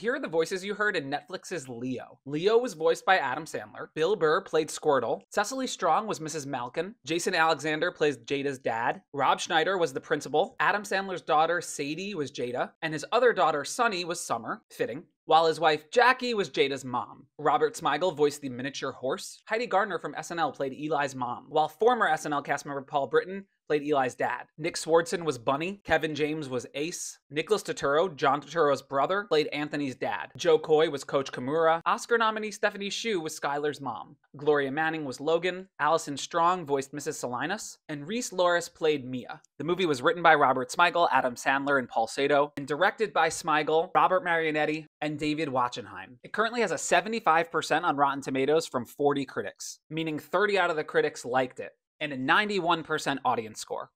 Here are the voices you heard in Netflix's Leo. Leo was voiced by Adam Sandler. Bill Burr played Squirtle. Cecily Strong was Mrs. Malkin. Jason Alexander plays Jada's dad. Rob Schneider was the principal. Adam Sandler's daughter Sadie was Jada, and his other daughter Sunny was Summer. Fitting while his wife Jackie was Jada's mom. Robert Smigel voiced the miniature horse. Heidi Gardner from SNL played Eli's mom, while former SNL cast member Paul Brittain played Eli's dad. Nick Swardson was Bunny. Kevin James was Ace. Nicholas Turturro, John Turturro's brother, played Anthony's dad. Jo Koy was Coach Kimura. Oscar nominee Stephanie Hsu was Skylar's mom. Gloria Manning was Logan. Allison Strong voiced Mrs. Salinas. And Reese Loris played Mia. The movie was written by Robert Smigel, Adam Sandler, and Paul Sado, and directed by Smigel, Robert Marianetti, and David Wachtenheim. It currently has a 75% on Rotten Tomatoes from 40 critics, meaning 30 out of the critics liked it and a 91% audience score.